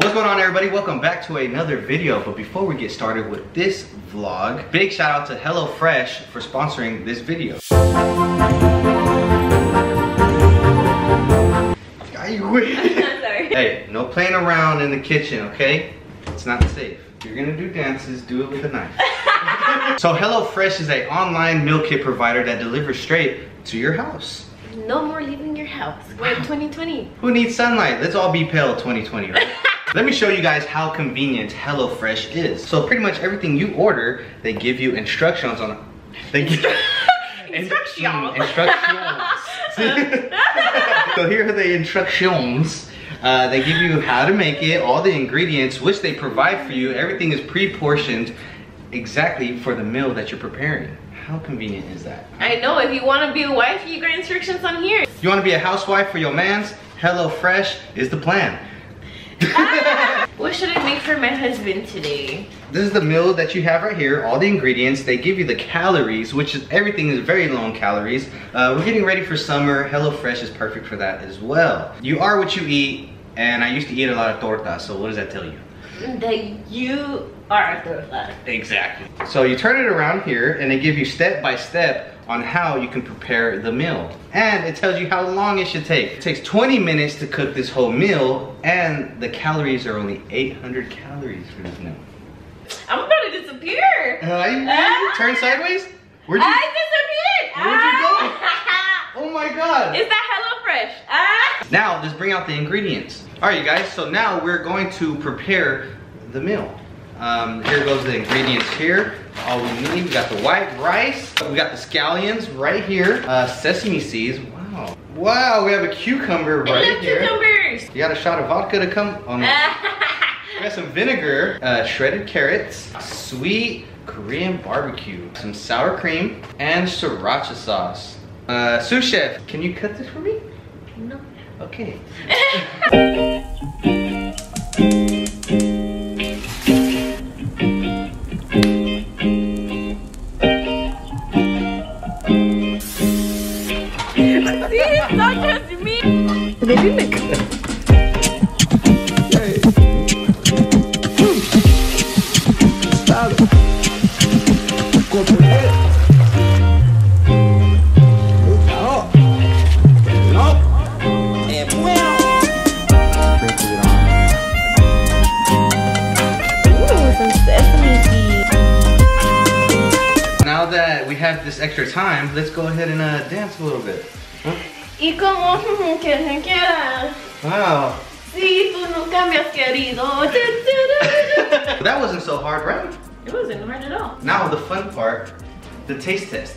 What's going on everybody? Welcome back to another video. But before we get started with this vlog, big shout out to HelloFresh for sponsoring this video. Sorry. Hey, no playing around in the kitchen, okay? It's not safe. If you're gonna do dances, do it with a knife. so HelloFresh is a online meal kit provider that delivers straight to your house. No more leaving your house. We're 2020. Who needs sunlight? Let's all be pale 2020, right? Let me show you guys how convenient HelloFresh is. So pretty much everything you order, they give you instructions on. They give Instructions. Mm, instructions. so here are the instructions. Uh, they give you how to make it, all the ingredients, which they provide for you. Everything is pre-portioned exactly for the meal that you're preparing. How convenient is that? I know, if you want to be a wife, you got instructions on here. You want to be a housewife for your mans? HelloFresh is the plan. What should I make for my husband today? This is the meal that you have right here, all the ingredients. They give you the calories, which is everything is very low in calories. Uh, we're getting ready for summer. HelloFresh is perfect for that as well. You are what you eat, and I used to eat a lot of torta, so what does that tell you? That you are a third Exactly. So you turn it around here, and they give you step by step on how you can prepare the meal. And it tells you how long it should take. It takes 20 minutes to cook this whole meal, and the calories are only 800 calories for this meal. I'm about to disappear. Uh, you- Ah. turn sideways? Where'd you, I disappeared. Where'd you go? Ah. oh my god. Is that HelloFresh? Ah. Now, just bring out the ingredients. All right, you guys, so now we're going to prepare the meal. Um, here goes the ingredients here. All we need, we got the white rice, we got the scallions right here, uh, sesame seeds, wow. Wow, we have a cucumber I right here. cucumbers. You got a shot of vodka to come? Oh no. We got some vinegar, uh, shredded carrots, sweet Korean barbecue, some sour cream, and sriracha sauce. Uh, sous chef, can you cut this for me? no. Okay. Now that we have this extra time, let's go ahead and uh, dance a little bit. Y que se. Wow. Si tú nunca me has querido. That wasn't so hard, right? It wasn't hard at all. Now the fun part, the taste test.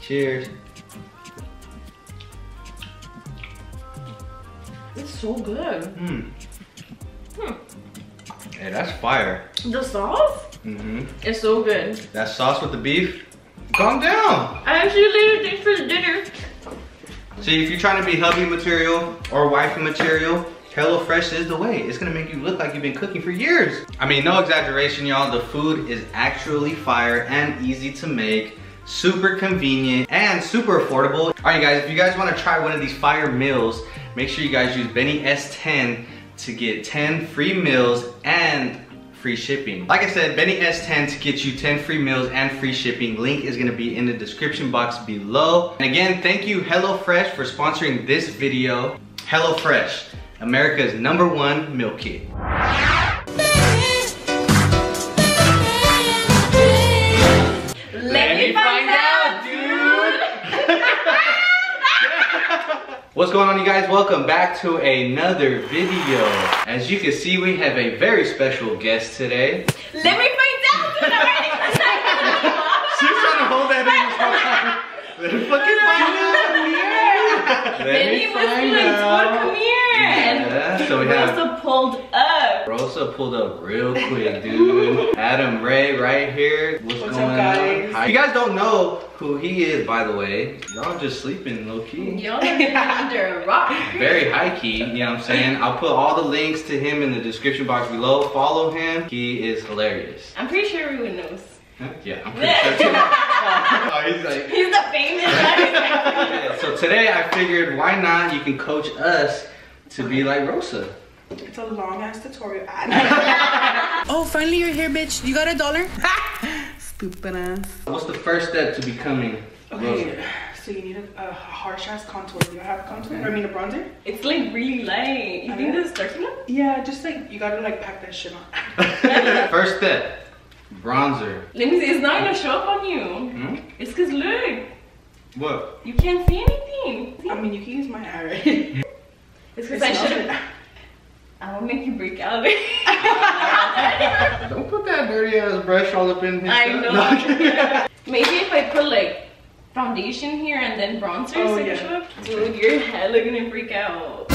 Cheers. It's so good. Mmm. Hmm. Hey, that's fire. The sauce Mm-hmm. is so good. That sauce with the beef, calm down. I actually later thanks for the dinner. See, if you're trying to be hubby material or wifey material, HelloFresh is the way. It's gonna make you look like you've been cooking for years. I mean, no exaggeration, y'all. The food is actually fire and easy to make, super convenient, and super affordable. All right, guys, if you guys wanna try one of these fire meals, make sure you guys use Benny S10 to get 10 free meals and free shipping. Like I said, Benny S10 to get you 10 free meals and free shipping. Link is gonna be in the description box below. And again, thank you HelloFresh for sponsoring this video. HelloFresh, America's number one meal kit. What's going on you guys? Welcome back to another video. As you can see, we have a very special guest today. Let me find out. She's trying to hold that in this whole time. Let me fucking find out. Let me find out. come here. Yeah, so we have pulled up. Rosa pulled up real quick, dude. Adam Ray right here. What's, What's going up, guys? on? Hi. If you guys don't know who he is, by the way, y'all just sleeping low key. Y'all are living under a rock. Very high key, you know what I'm saying? I'll put all the links to him in the description box below. Follow him. He is hilarious. I'm pretty sure everyone knows. Huh? Yeah, I'm pretty sure too. oh, he's like, He's the famous guy. yeah. So today I figured, why not? You can coach us to be like Rosa. It's a long ass tutorial. Oh, finally you're here, bitch. You got a dollar? Stupid ass. What's the first step to becoming Okay, so you need a, a harsh ass contour. Do you have a contour? I mean a bronzer? It's like really light. You think this is dark enough? Yeah, just like you gotta like pack that shit on. First step, bronzer. Let me see. It's not gonna show up on you. Hmm? It's cause look, What? you can't see anything. See? I mean, you can use my eye, right? It's cause I should. I will make you break out. Don't put that dirty ass brush all up in here. I stuff. know. No. Maybe if I put like foundation here and then bronzer, Oh, yeah. Dude, your hella gonna break out.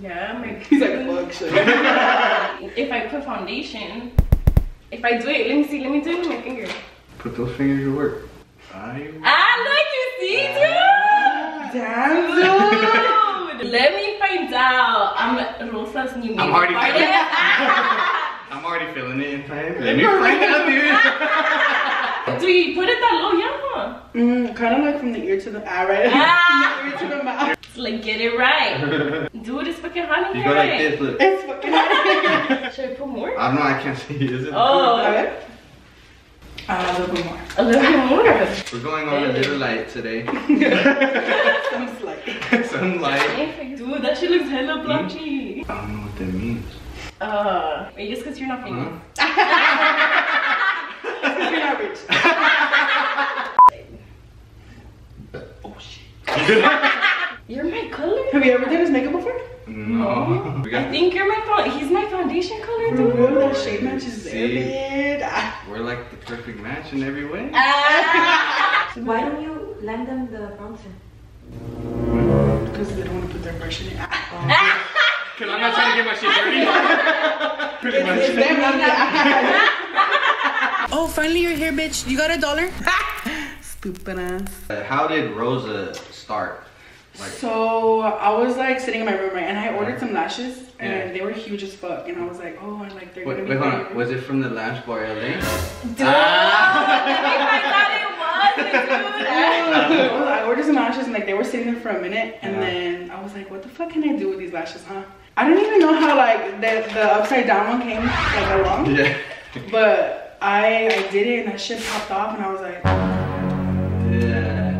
Yeah, my. He's like, fuck shit. if I put foundation, if I do it, let me see. Let me do it with my finger. Put those fingers to work. I... Ah, look, you see, dude. Damn, dude. Dude, let me find out. I'm Rosa's new I'm already feeling it. I'm already feeling it inside. Let me find out, dude. Dude, you put it that low, yeah, huh? Mm, kind of like from the ear to the eye, right? Ah. from the ear to the mouth. It's like, get it right. Dude, it's fucking hot in You here. go like this, look. It's fucking hot. Should I put more? I don't know, I can't see. Is it? Oh, Okay. Uh, a little bit more. a little bit more. We're going on a little light today. Some slight. Sunlight. Dude, that shit looks hella blotchy. I don't know what that means. Uh, wait, just because you're not famous. Huh? You're not rich. oh shit. You're my color? Have you ever done his makeup before? No. We I got, think you're my phone. He's my foundation color, For dude. real, that shade match is there, See? bitch. Ah. we're like the perfect match in every way. Ah. Why don't you lend them the bronzer? Because they don't want to put their brush in it. Ah. Cause I'm not trying to get my shit dirty. Pretty much. It's them, not. Oh, finally you're here, bitch. You got a dollar? Stupid ass. How did Rosa start? Like, So I was like sitting in my room, right, and I ordered some lashes, and Yeah. they were huge as fuck, and I was like, oh, I like they're wait, gonna be. wait, hold on. big. Was it from the Lash Bar LA? Dude, Ah. I thought it was, dude. I ordered some lashes and like they were sitting there for a minute and Yeah. then I was like, what the fuck can I do with these lashes, huh? I don't even know how like the, the upside down one came like along, Yeah. but I I did it and that shit popped off and I was like, Yeah.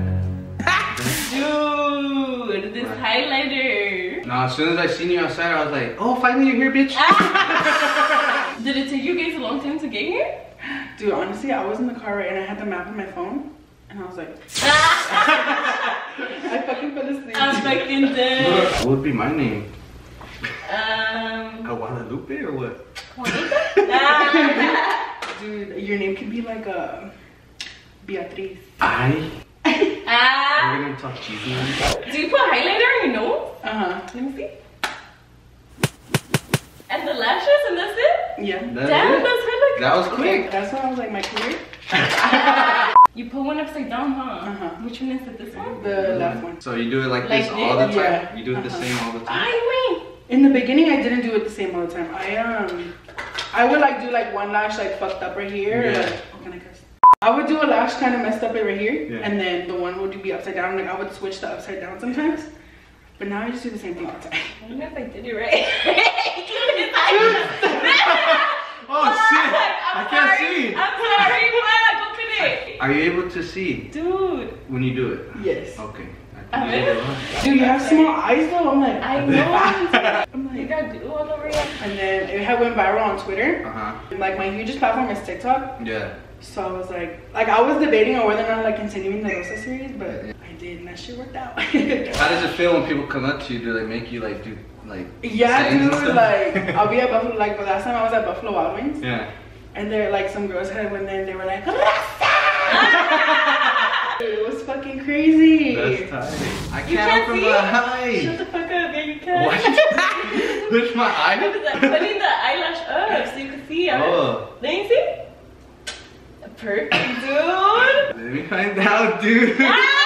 Dude, this highlighter. No, as soon as I seen you outside, I was like, oh, finally you're here, bitch. Did it take you guys a long time to get here? dude, honestly, I was in the car right and I had the map on my phone and I was like, I fucking fell asleep. I'm fucking dead. What would be my name? Um, A Guadalupe or what? ah, Dude, your name could be like a Beatriz. I? ah. Are we gonna talk cheesy? now? Do you put highlighter on your nose? Uh huh. Let me see. And the lashes, and that's it? Yeah. That's Damn, it? that's hella That was Okay, quick. that's why I was like my career. You put one upside down, huh? Uh-huh. Which one is it? This one? The left one. So you do it like, Like this all the time? Yeah. You do it the Uh-huh. same all the time? I wait. In the beginning, I didn't do it the same all the time. I um, I would like do like one lash like fucked up right here. Yeah. Like, oh, can I curse? I would do a lash kind of messed up it right here, Yeah. and then the one would be upside down. Like I would switch the upside down sometimes, but now I just do the same thing all the time. I don't know if I did it right. Oh shit! I'm I can't sorry. see. I'm sorry. Fuck, open it. Are you able to see Dude, when you do it? Yes. Okay. A I ver. can Dude, you have small eyes though. I'm like, I know. I'm You got glue all over you. and then it had went viral on Twitter. Uh huh. Like my hugest platform is TikTok. Yeah. So I was like, like I was debating on whether or not like continuing the Rosa series, but I did, and that shit worked out. How does it feel when people come up to you? Do they make you like do like? yeah, sayings and dude. stuff? Like I'll be at Buffalo. Like the last time I was at Buffalo Wild Wings, Yeah. and they're like some girls had went there and they were like, Rosa! Dude, it was fucking crazy. That's tight. I can't, You can't from see? the Shut the fuck up, yeah, you can. What? Push my eye. Putting the eyelash up so you can see. Oh. Let me see. Perfect, dude. Let me find out, dude. Ah!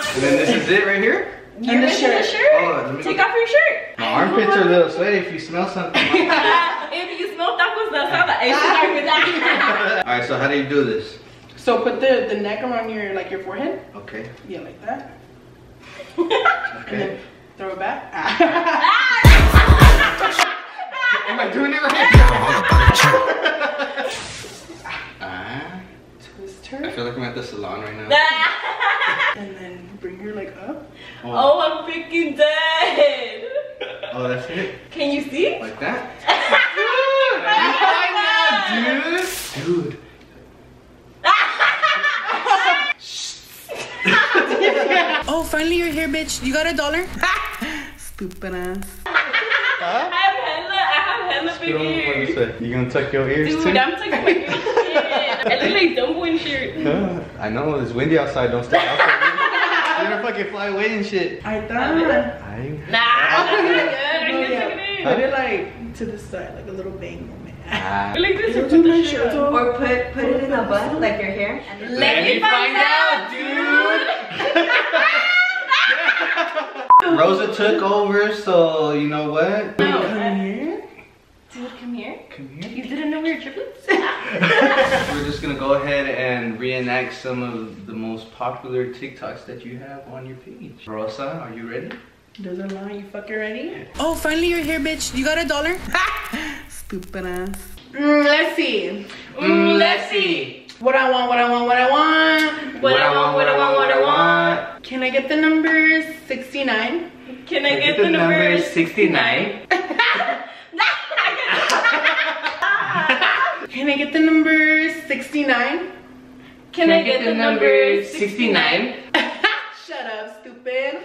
and then this is it right here. You're the missing the shirt. shirt. Oh, Take off your shirt. My armpits are a little sweaty if you smell something. if you smell tacos, that's how that is. Alright, so how do you do this? So put the, the neck around your like your forehead. Okay. Yeah, like that. Okay. And then throw it back. Am I doing it right? Ah. Twist I feel like I'm at the salon right now. And then bring her like up. oh, I'm freaking dead. Oh, that's it? Can you see? Like that? Oh Dude. Dude. Oh, finally you're here, bitch. You got a dollar? Stupid ass. I have hella, I have hella big ears. You gonna tuck your ears Dude, I'm taking my ears. I look like Dumbo in shirt. I know it's windy outside. Don't step outside. You're gonna fucking fly away and shit. I thought. I. Nah, that's not good. I'm No, just yeah. taking it. Put it like to the side, like a little bang moment. Ah. Like this or put the shirt on. on. Or put put it in a bun, like your hair. And then Let me find out, dude. Rosa took over, so you know what? No, Come uh, here. dude, come here. Come here. You didn't know we were triplets? We're just gonna go ahead and reenact some of the most popular TikToks that you have on your page. Rosa, are you ready? Doesn't lie, you fucking ready? Oh, finally you're here, bitch. You got a dollar? Stupid ass. Mm, let's see. Mm, let's see. What I want, what I want, what I want. What I want, what I want, what I want. Can I get the number 69? Can I get the number 69? Can I get the number 69? Can I get the number 69? Shut up, stupid.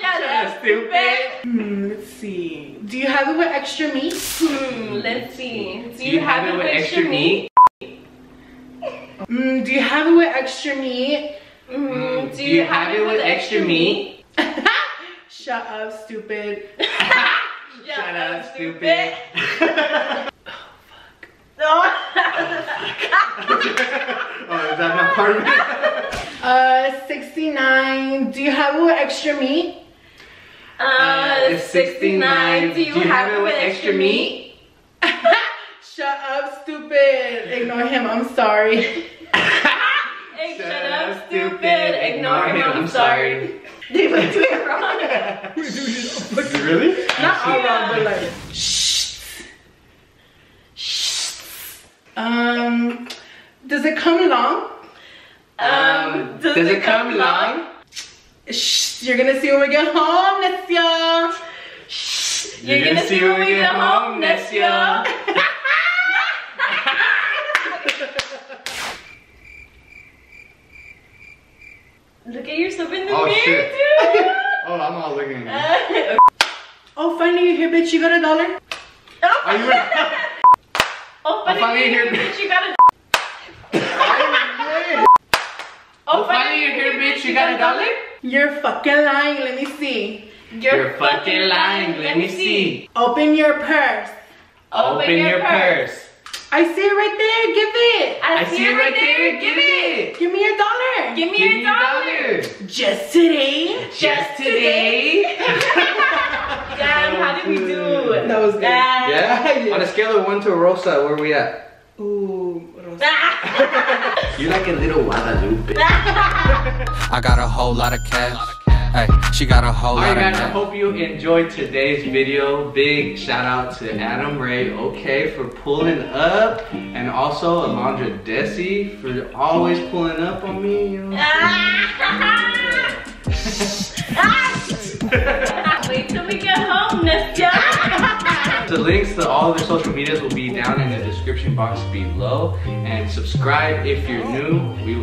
Shut up, stupid. Hmm, let's see. Do you have it with extra meat? Hmm, let's see. Do you, have, it with extra meat? Mm, do you have it with extra meat? Mm, do you have it with extra meat? Shut up, stupid. Shut up, stupid. No. Oh, is that not part of it? Uh, 69. Do you have it with extra meat? Uh, it's 69. Do you have it with extra meat? Shut up, stupid. Ignore him, I'm sorry. Hey, shut up, stupid. Ignore him, I'm sorry. They went to it wrong. really? Not all wrong, but like. Um, does it come long? Um, does, it come long? Shh, you're gonna see when we get home, Nessia. You're gonna see when we get home next year. Look at yourself in the Oh, mirror, shit. dude. Oh, I'm all looking at you. Oh, finally you're here, bitch. You got a dollar? Are you ready? oh, funny, finally you're here, bitch. You got a. Oh, finally you're here, bitch. You got a dollar? You're fucking lying. Let me see. You're fucking lying. Let me see. Open your purse. Open your purse. I see it right there. Give it. I see it right there. Give it. Give me your dollar. Give me Give your me a dollar. dollar. Just today. Just today. Damn, how did we do? That was good. Yeah? On a scale of 1 to Rosa, where are we at? Ooh. Rosa. You're like a little Guadalupe. I got a whole lot of cash. Hey, she got a whole Alright lot guys, of I cash. hope you enjoyed today's video. Big shout out to Adam Ray, okay, for pulling up. And also Alondra Dessy for always pulling up on me. You know? Ah! Ah! Wait till we get home, Nestia. The links to all of their social medias will be down in the description box below. And subscribe if you're new. We